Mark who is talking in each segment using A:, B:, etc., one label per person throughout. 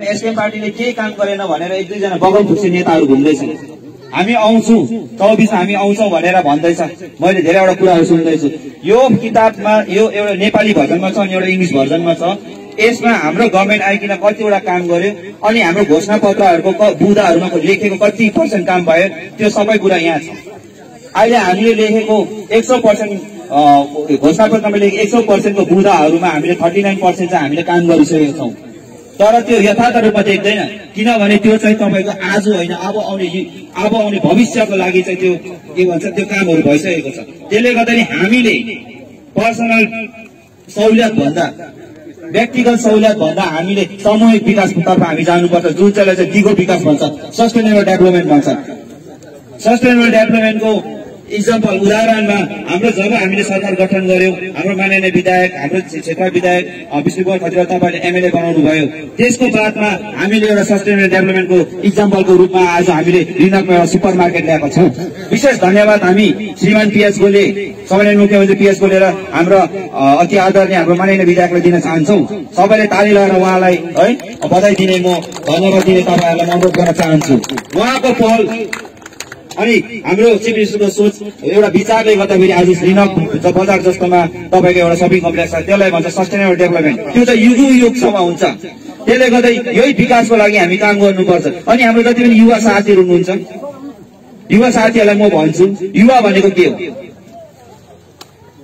A: SKM पार्टीले केही काम गरेन भनेर एक दुईजना बगल खुसी नेताहरू घुम्दैछन्। हामी आउँछौँ चौबिस हामी आउँछौँ भनेर भन्दैछ। मैले धेरैवटा कुराहरू सुन्दैछु। यो किताबमा यो एउटा नेपाली भर्जनमा छ अनि एउटा इङ्ग्लिस भर्जनमा छ। यसमा हाम्रो गभर्मेन्ट आइकन कतिवटा काम गर्यो अनि हाम्रो घोषणा पत्रहरूको बुदाहरूमा लेखेको कति पर्सेन्ट काम भयो त्यो सबै कुरा यहाँ छ। अहिले हामीले लेखेको एक सौ पर्सेन्ट घोषणा पत्रमा लेखेको एक सौ पर्सेन्टको बुदाहरूमा हामीले थर्टी नाइन पर्सेन्ट चाहिँ हामीले काम गरिसकेका छौँ। तर त्यो यथार्थ रूपमा देख्दैन। किनभने त्यो चाहिँ तपाईँको आज होइन अब आउने अब आउने भविष्यको लागि चाहिँ त्यो के भन्छ त्यो कामहरू भइसकेको छ। त्यसले गर्दाखेरि हामीले पर्सनल सहुलियत भन्दा व्यक्तिगत सहुलियत भन्दा हामीले सामूहिक विकासतर्फ हामी जानुपर्छ। जुन चाहिँलाई चाहिँ दिगो विकास भन्छ सस्टेनेबल डेभलपमेन्ट भन्छ। सस्टेनेबल डेभलपमेन्टको इक्जाम्पल उदाहरणमा हाम्रो जब हामीले सरकार गठन गर्यौँ हाम्रो माननीय विधायक हाम्रो क्षेत्र विधायक अ, विष्णुकुमार खतिवडा तपाईँले एमएलए बनाउनु भयो त्यसको बादमा हामीले एउटा सस्टेनेबल डेभलपमेन्टको इक्जाम्पलको रूपमा आज हामीले रिनकमा एउटा सुपर मार्केट ल्याएका छौँ। विशेष धन्यवाद हामी श्रीमान पिएस गोले सम्माननीय मुख्यमन्त्री पिएस गोले र हाम्रो अति आदरणीय हाम्रो माननीय विधायकलाई दिन चाहन्छौँ। सबैले ताली लगाएर उहाँलाई है बधाई दिने म धन्यवाद दिने तपाईँहरूलाई अनुरोध गर्न चाहन्छु। उहाँको पहल अनि हाम्रो चिफ मिनिस्टरको सोच एउटा विचारले गर्दाखेरि आज श्रीनक बजार जस्तोमा तपाईँको एउटा सपिङ कम्प्लेक्स छ त्यसलाई भन्छ सस्टेनेबल डेभलपमेन्ट त्यो चाहिँ युग युगसम्म हुन्छ। त्यसले गर्दा यही विकासको लागि हामी काम गर्नुपर्छ। अनि हाम्रो जति पनि युवा साथीहरू हुनुहुन्छ युवा साथीहरूलाई म भन्छु युवा भनेको के हो?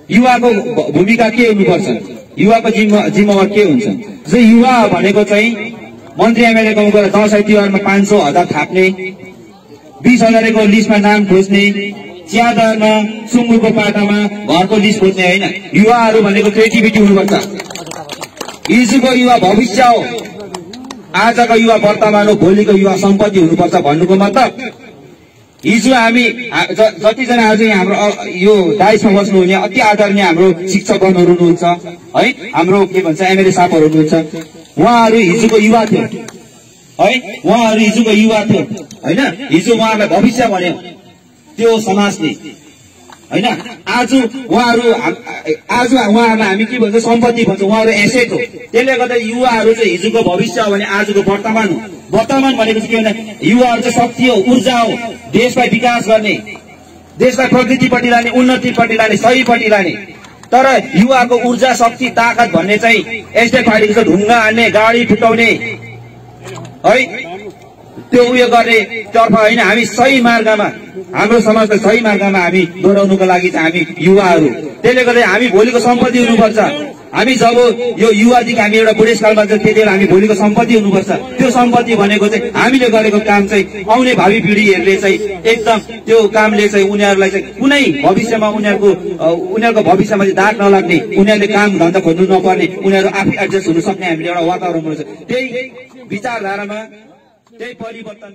A: युवाको भूमिका के हुनुपर्छ? युवाको जिम्मा जिम्मेवार के हुन्छ? जो युवा भनेको चाहिँ मन्त्री एमएलएको गएर दसैँ तिहारमा पाँच सौ हजार थाप्ने बिस हजारको लिस्टमा नाम खोज्ने चियादारमा सुँगुरको पाटामा घरको लिस्ट खोज्ने होइन। युवाहरू भनेको क्रिएटिभिटी हुनुपर्छ। हिजोको युवा भविष्य हो। आजको युवा वर्तमान हो भोलिको युवा सम्पत्ति हुनुपर्छ भन्नुको मतलब। हिजो हामी जतिजना आज यहाँ हाम्रो यो डाइसमा बस्नुहुने अति आदरणीय हाम्रो शिक्षकगणहरू हुनुहुन्छ है? हाम्रो के भन्छ एमएलए साहबहरू हुनुहुन्छ। उहाँहरू हिजोको युवा थियो है? उहाँहरू हिजोको युवा थियो। होइन? हिजो उहाँहरूलाई भविष्य भन्यो। त्यो समाजले। होइन? आज उहाँहरू आज उहाँहरूलाई हामी के भन्छ? सम्पत्ति भन्छ। उहाँहरू एसेट हो त्यसले गर्दा युवाहरू चाहिँ हिजोको भविष्य हो भने आजको वर्तमान हो। वर्तमान भनेको चाहिँ के भन्दा युवाहरू चाहिँ शक्ति हो ऊर्जा हो। देशलाई विकास गर्ने। देशलाई प्रगतिपट्टि लाने उन्नतिपट्टि लाने सहीपट्टि लाने। तर युवाको ऊर्जा शक्ति ताकत भन्ने चाहिँ एसडिएफ पार्टीको चाहिँ ढुङ्गा हान्ने गाडी फुटाउने है? त्यो उयो गर्ने तर्फ होइन हामी सही मार्गमा हाम्रो समाजलाई सही मार्गमा हामी दोहोऱ्याउनुको लागि चाहिँ हामी युवाहरू। त्यसले गर्दा हामी भोलिको सम्पत्ति हुनुपर्छ। हामी जब यो युवादेखि हामी एउटा बुढेसकालमा बेला हामी भोलिको सम्पत्ति हुनुपर्छ। त्यो सम्पत्ति भनेको चाहिँ हामीले गरेको काम चाहिँ आउने भावी पिँढीहरूले चाहिँ एकदम त्यो कामले चाहिँ उनीहरूलाई चाहिँ कुनै भविष्यमा उनीहरूको उनीहरूको भविष्यमा चाहिँ दाग नलाग्ने उनीहरूले काम धन्दा खोज्नु नपर्ने उनीहरू आफै एडजस्ट हुन सक्ने हामीले एउटा वातावरण बनाउँछ। त्यही विचारधारामा त्यही परिवर्तन